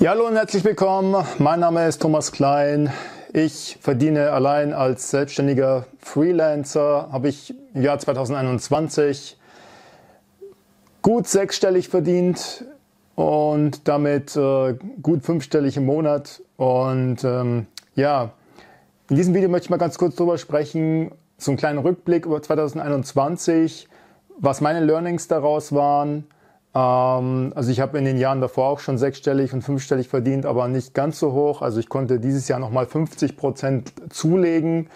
Ja, hallo und herzlich willkommen. Mein Name ist Thomas Klein. Ich verdiene allein als selbstständiger Freelancer, habe ich im Jahr 2021 gut sechsstellig verdient und damit äh, gut fünfstellig im Monat. Und ähm, ja, in diesem Video möchte ich mal ganz kurz darüber sprechen, so einen kleinen Rückblick über 2021, was meine Learnings daraus waren also ich habe in den Jahren davor auch schon sechsstellig und fünfstellig verdient, aber nicht ganz so hoch. Also ich konnte dieses Jahr nochmal 50 Prozent zulegen.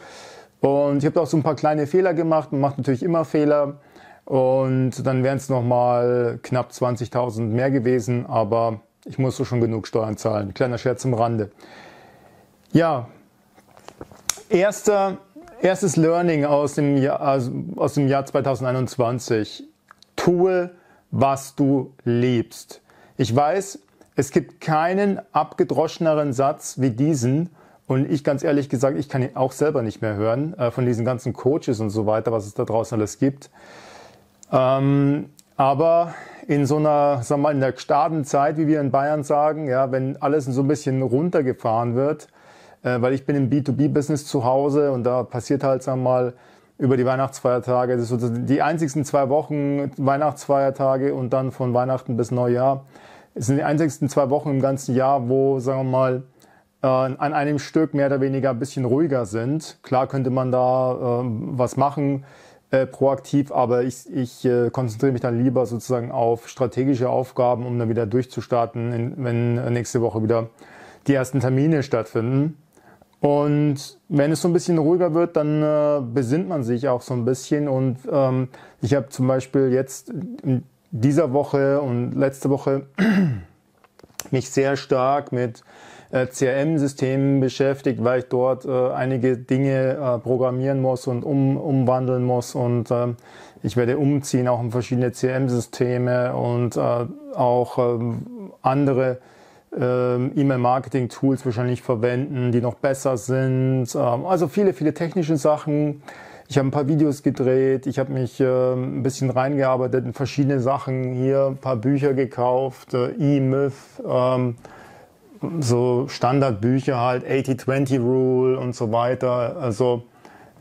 Und ich habe auch so ein paar kleine Fehler gemacht. Man macht natürlich immer Fehler. Und dann wären es nochmal knapp 20.000 mehr gewesen. Aber ich musste schon genug Steuern zahlen. Kleiner Scherz am Rande. Ja, erster, erstes Learning aus dem Jahr, also aus dem Jahr 2021. Tue was du liebst. Ich weiß, es gibt keinen abgedroscheneren Satz wie diesen. Und ich ganz ehrlich gesagt, ich kann ihn auch selber nicht mehr hören, äh, von diesen ganzen Coaches und so weiter, was es da draußen alles gibt. Ähm, aber in so einer, sagen wir mal, in der gestaden Zeit, wie wir in Bayern sagen, ja, wenn alles so ein bisschen runtergefahren wird, äh, weil ich bin im B2B-Business zu Hause und da passiert halt, sagen wir mal, über die Weihnachtsfeiertage. Das ist die einzigsten zwei Wochen Weihnachtsfeiertage und dann von Weihnachten bis Neujahr. Es sind die einzigsten zwei Wochen im ganzen Jahr, wo, sagen wir mal, äh, an einem Stück mehr oder weniger ein bisschen ruhiger sind. Klar könnte man da äh, was machen, äh, proaktiv, aber ich, ich äh, konzentriere mich dann lieber sozusagen auf strategische Aufgaben, um dann wieder durchzustarten, in, wenn nächste Woche wieder die ersten Termine stattfinden. Und wenn es so ein bisschen ruhiger wird, dann äh, besinnt man sich auch so ein bisschen. Und ähm, ich habe zum Beispiel jetzt in dieser Woche und letzte Woche mich sehr stark mit äh, CRM-Systemen beschäftigt, weil ich dort äh, einige Dinge äh, programmieren muss und um, umwandeln muss. Und äh, ich werde umziehen auch in verschiedene CRM-Systeme und äh, auch äh, andere ähm, E-Mail-Marketing-Tools wahrscheinlich verwenden, die noch besser sind. Ähm, also viele, viele technische Sachen. Ich habe ein paar Videos gedreht, ich habe mich äh, ein bisschen reingearbeitet in verschiedene Sachen hier, ein paar Bücher gekauft, äh, E-Myth, ähm, so Standardbücher halt, 80-20 Rule und so weiter. Also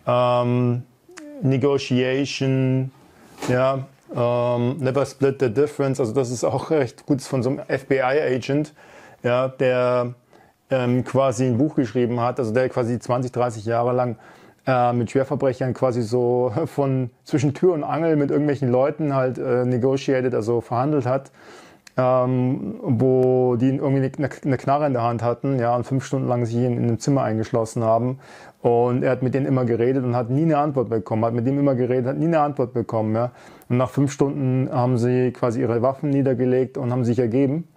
ähm, Negotiation, ja, ähm, Never Split the Difference. Also das ist auch recht gut von so einem FBI-Agent ja, der ähm, quasi ein Buch geschrieben hat, also der quasi 20, 30 Jahre lang äh, mit Schwerverbrechern quasi so von zwischen Tür und Angel mit irgendwelchen Leuten halt äh, negotiated, also verhandelt hat, ähm, wo die irgendwie eine, eine, Knarre in der Hand hatten, ja, und fünf Stunden lang sich in, in einem Zimmer eingeschlossen haben. Und er hat mit denen immer geredet und hat nie eine Antwort bekommen, hat mit dem immer geredet, hat nie eine Antwort bekommen, ja. Und nach fünf Stunden haben sie quasi ihre Waffen niedergelegt und haben sich ergeben.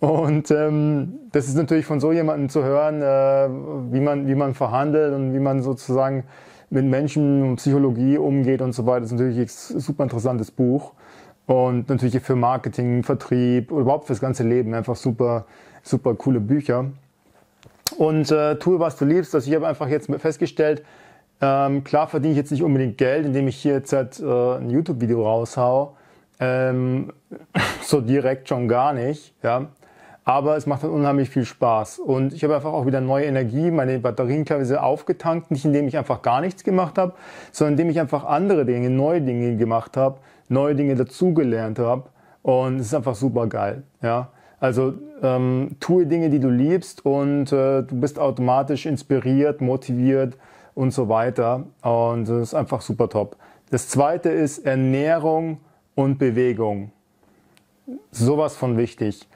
Und ähm, das ist natürlich von so jemandem zu hören, äh, wie, man, wie man verhandelt und wie man sozusagen mit Menschen und Psychologie umgeht und so weiter. Das ist natürlich ein super interessantes Buch. Und natürlich für Marketing, Vertrieb überhaupt fürs ganze Leben einfach super, super coole Bücher. Und äh, tue, was du liebst. Also ich habe einfach jetzt festgestellt, ähm, klar verdiene ich jetzt nicht unbedingt Geld, indem ich hier jetzt halt, äh, ein YouTube-Video raushau. Ähm, so direkt schon gar nicht. Ja aber es macht halt unheimlich viel Spaß. Und ich habe einfach auch wieder neue Energie, meine Batterien teilweise aufgetankt, nicht indem ich einfach gar nichts gemacht habe, sondern indem ich einfach andere Dinge, neue Dinge gemacht habe, neue Dinge dazugelernt habe. Und es ist einfach super geil. Ja? Also ähm, tue Dinge, die du liebst und äh, du bist automatisch inspiriert, motiviert und so weiter. Und das ist einfach super top. Das zweite ist Ernährung und Bewegung. Sowas von wichtig.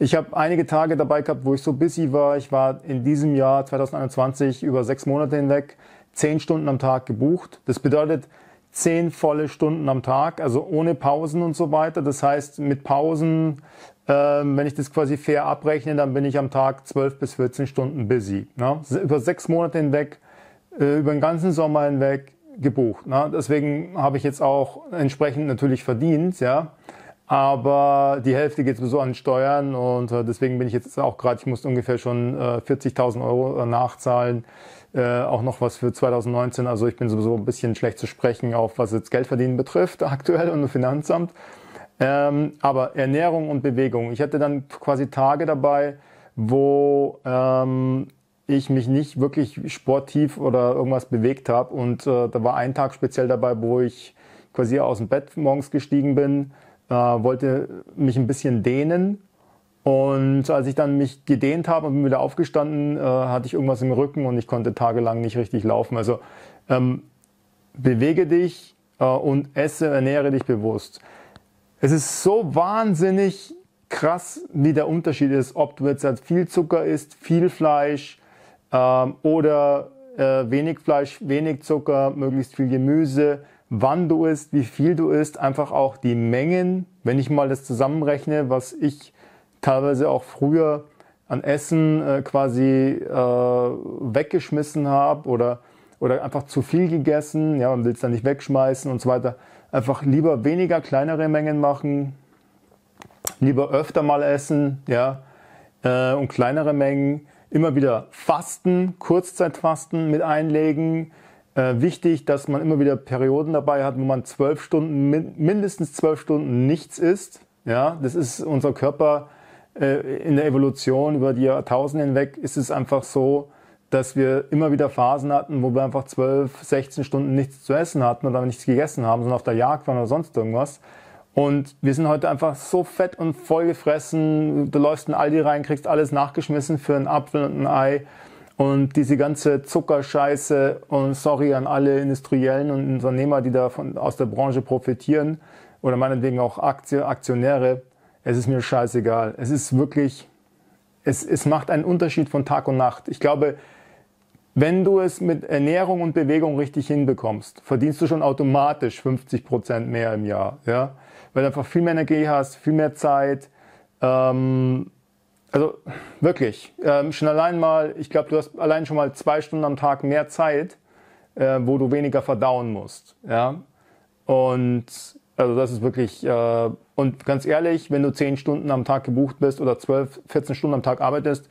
Ich habe einige Tage dabei gehabt, wo ich so busy war. Ich war in diesem Jahr 2021 über sechs Monate hinweg zehn Stunden am Tag gebucht. Das bedeutet zehn volle Stunden am Tag, also ohne Pausen und so weiter. Das heißt, mit Pausen, äh, wenn ich das quasi fair abrechne, dann bin ich am Tag zwölf bis 14 Stunden busy. Ne? Über sechs Monate hinweg, äh, über den ganzen Sommer hinweg gebucht. Ne? Deswegen habe ich jetzt auch entsprechend natürlich verdient, ja aber die Hälfte geht sowieso an Steuern und äh, deswegen bin ich jetzt auch gerade, ich muss ungefähr schon äh, 40.000 Euro äh, nachzahlen, äh, auch noch was für 2019. Also ich bin sowieso ein bisschen schlecht zu sprechen, auf was jetzt Geldverdienen betrifft aktuell und Finanzamt. Ähm, aber Ernährung und Bewegung. Ich hatte dann quasi Tage dabei, wo ähm, ich mich nicht wirklich sportiv oder irgendwas bewegt habe. Und äh, da war ein Tag speziell dabei, wo ich quasi aus dem Bett morgens gestiegen bin, äh, wollte mich ein bisschen dehnen. Und als ich dann mich gedehnt habe und bin wieder aufgestanden, äh, hatte ich irgendwas im Rücken und ich konnte tagelang nicht richtig laufen. Also ähm, bewege dich äh, und esse, ernähre dich bewusst. Es ist so wahnsinnig krass, wie der Unterschied ist, ob du jetzt halt viel Zucker isst, viel Fleisch, ähm, oder äh, wenig Fleisch, wenig Zucker, möglichst viel Gemüse, wann du isst, wie viel du isst, einfach auch die Mengen. Wenn ich mal das zusammenrechne, was ich teilweise auch früher an Essen äh, quasi äh, weggeschmissen habe oder, oder einfach zu viel gegessen, ja, man will es dann nicht wegschmeißen und so weiter. Einfach lieber weniger kleinere Mengen machen, lieber öfter mal essen, ja, äh, und kleinere Mengen immer wieder Fasten, Kurzzeitfasten mit einlegen. Äh, wichtig, dass man immer wieder Perioden dabei hat, wo man zwölf Stunden, mindestens zwölf Stunden nichts isst. Ja, das ist unser Körper äh, in der Evolution über die Jahrtausende hinweg ist es einfach so, dass wir immer wieder Phasen hatten, wo wir einfach zwölf, 16 Stunden nichts zu essen hatten oder nichts gegessen haben, sondern auf der Jagd waren oder sonst irgendwas. Und wir sind heute einfach so fett und voll gefressen. Du läufst in Aldi rein, kriegst alles nachgeschmissen für einen Apfel und ein Ei. Und diese ganze Zuckerscheiße und sorry an alle Industriellen und Unternehmer, die da von, aus der Branche profitieren oder meinetwegen auch Aktie, Aktionäre. Es ist mir scheißegal. Es ist wirklich, es, es macht einen Unterschied von Tag und Nacht. Ich glaube, wenn du es mit Ernährung und Bewegung richtig hinbekommst, verdienst du schon automatisch 50 Prozent mehr im Jahr. Ja? weil du einfach viel mehr Energie hast, viel mehr Zeit. Ähm, also wirklich, ähm, schon allein mal, ich glaube, du hast allein schon mal zwei Stunden am Tag mehr Zeit, äh, wo du weniger verdauen musst. Ja? Und also das ist wirklich, äh, und ganz ehrlich, wenn du zehn Stunden am Tag gebucht bist oder zwölf, 14 Stunden am Tag arbeitest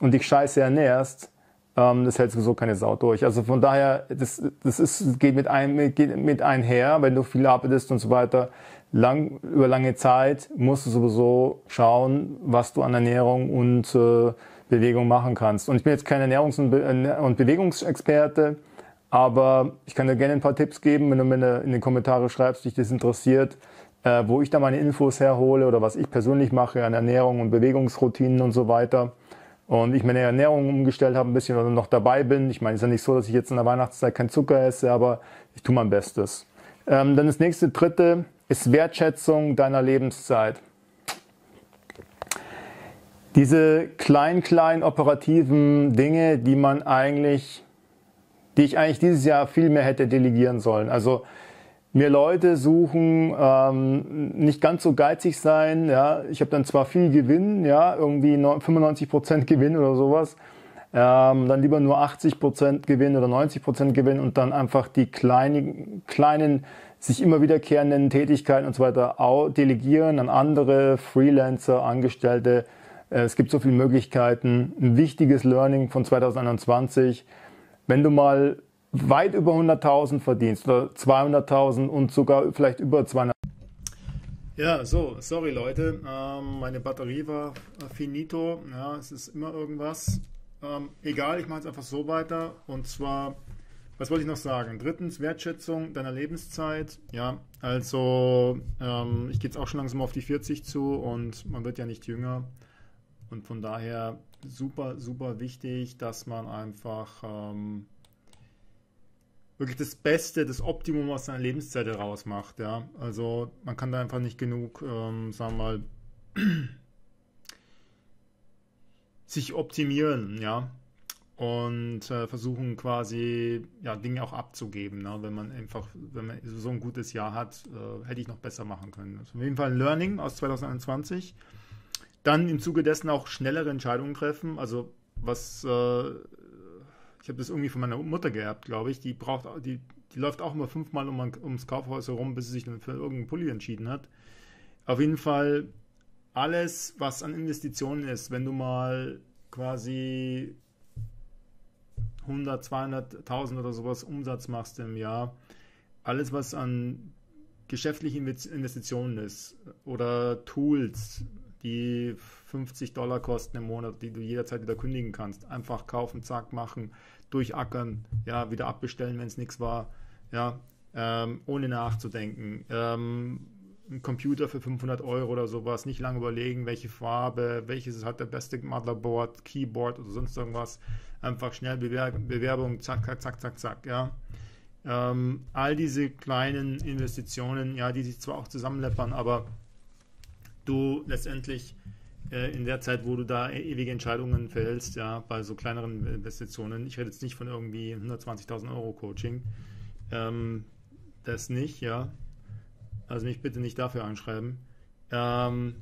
und dich scheiße ernährst, ähm, das hält sowieso keine Sau durch. Also von daher, das, das ist, geht, mit ein, geht mit einher, wenn du viel arbeitest und so weiter lang, über lange Zeit musst du sowieso schauen, was du an Ernährung und äh, Bewegung machen kannst. Und ich bin jetzt kein Ernährungs- und, Be und Bewegungsexperte, aber ich kann dir gerne ein paar Tipps geben, wenn du mir in den Kommentaren schreibst, dich das interessiert, äh, wo ich da meine Infos herhole oder was ich persönlich mache an Ernährung und Bewegungsroutinen und so weiter. Und ich meine Ernährung umgestellt habe ein bisschen oder noch dabei bin. Ich meine, es ist ja nicht so, dass ich jetzt in der Weihnachtszeit kein Zucker esse, aber ich tue mein Bestes. Ähm, dann das nächste, dritte, ist Wertschätzung deiner Lebenszeit. Diese klein, klein operativen Dinge, die man eigentlich, die ich eigentlich dieses Jahr viel mehr hätte delegieren sollen. Also mir Leute suchen, ähm, nicht ganz so geizig sein. Ja, ich habe dann zwar viel Gewinn, ja, irgendwie 95 Prozent Gewinn oder sowas. Ähm, dann lieber nur 80 Prozent Gewinn oder 90 Prozent Gewinn und dann einfach die kleinen, kleinen sich immer wiederkehrenden Tätigkeiten und so weiter delegieren an andere Freelancer, Angestellte. Äh, es gibt so viele Möglichkeiten. Ein wichtiges Learning von 2021. Wenn du mal weit über 100.000 verdienst oder 200.000 und sogar vielleicht über 200. Ja, so, sorry Leute, ähm, meine Batterie war finito. Ja, es ist immer irgendwas. Ähm, egal, ich mache es einfach so weiter. Und zwar was wollte ich noch sagen? Drittens, Wertschätzung deiner Lebenszeit. Ja, also ähm, ich gehe jetzt auch schon langsam auf die 40 zu und man wird ja nicht jünger. Und von daher super, super wichtig, dass man einfach ähm, wirklich das Beste, das Optimum aus seiner Lebenszeit heraus macht. Ja, also man kann da einfach nicht genug, ähm, sagen wir mal, sich optimieren. Ja, und äh, versuchen quasi ja, Dinge auch abzugeben. Ne? Wenn man einfach, wenn man so ein gutes Jahr hat, äh, hätte ich noch besser machen können. Also auf jeden Fall ein Learning aus 2021. Dann im Zuge dessen auch schnellere Entscheidungen treffen. Also was, äh, ich habe das irgendwie von meiner Mutter geerbt, glaube ich. Die braucht, die, die läuft auch immer fünfmal um, ums Kaufhaus herum, bis sie sich für irgendeinen Pulli entschieden hat. Auf jeden Fall alles, was an Investitionen ist, wenn du mal quasi 100, 200.000 oder sowas Umsatz machst im Jahr, alles was an geschäftlichen Investitionen ist oder Tools, die 50 Dollar kosten im Monat, die du jederzeit wieder kündigen kannst. Einfach kaufen, zack, machen, durchackern, ja, wieder abbestellen, wenn es nichts war, ja, ähm, ohne nachzudenken. Ähm, ein Computer für 500 Euro oder sowas, nicht lange überlegen, welche Farbe, welches hat der beste Motherboard, Keyboard oder sonst irgendwas. Einfach schnell Bewer Bewerbung, zack, zack, zack, zack, zack, ja. Ähm, all diese kleinen Investitionen, ja, die sich zwar auch zusammenleppern, aber du letztendlich äh, in der Zeit, wo du da e-, ewige Entscheidungen fällst, ja, bei so kleineren Investitionen, ich rede jetzt nicht von irgendwie 120.000 Euro Coaching, ähm, das nicht, ja, also mich bitte nicht dafür anschreiben. Ähm,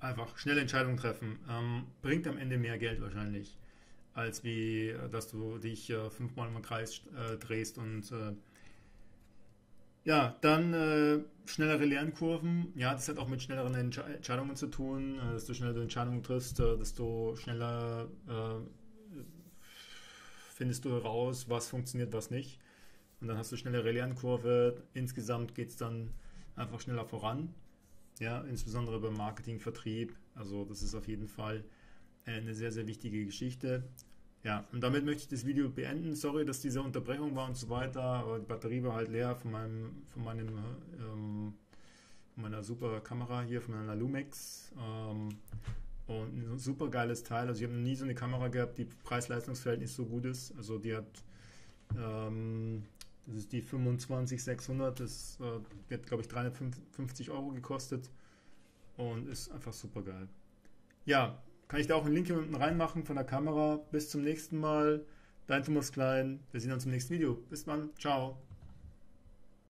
einfach schnelle Entscheidungen treffen. Ähm, bringt am Ende mehr Geld wahrscheinlich, als wie, äh, dass du dich äh, fünfmal im Kreis äh, drehst und äh, ja, dann äh, schnellere Lernkurven. Ja, das hat auch mit schnelleren Entsche Entscheidungen zu tun. Äh, desto schneller du Entscheidungen triffst, desto schneller findest du heraus, was funktioniert, was nicht. Und dann hast du schnellere Lernkurve. Insgesamt geht es dann einfach schneller voran. Ja, insbesondere beim Marketing, Vertrieb. Also das ist auf jeden Fall eine sehr, sehr wichtige Geschichte. Ja, und damit möchte ich das Video beenden. Sorry, dass diese Unterbrechung war und so weiter, aber die Batterie war halt leer von meinem, von meinem, ähm, meiner super Kamera hier, von meiner Lumix. Ähm, und ein super geiles Teil. Also ich habe noch nie so eine Kamera gehabt, die Preis-Leistungs-Verhältnis so gut ist. Also die hat ähm, das ist die 25600. Das äh, wird, glaube ich, 350 Euro gekostet und ist einfach super geil. Ja, kann ich da auch einen Link hier unten reinmachen von der Kamera. Bis zum nächsten Mal. Dein Thomas Klein. Wir sehen uns im nächsten Video. Bis dann. Ciao.